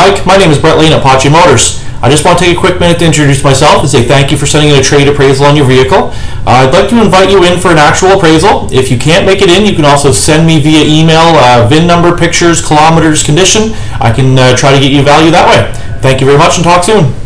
Mike. My name is Brett Lane at Pothier Motors. I just want to take a quick minute to introduce myself and say thank you for sending in a trade appraisal on your vehicle. Uh, I'd like to invite you in for an actual appraisal. If you can't make it in, you can also send me via email uh, VIN number, pictures, kilometers, condition. I can uh, try to get you value that way. Thank you very much and talk soon.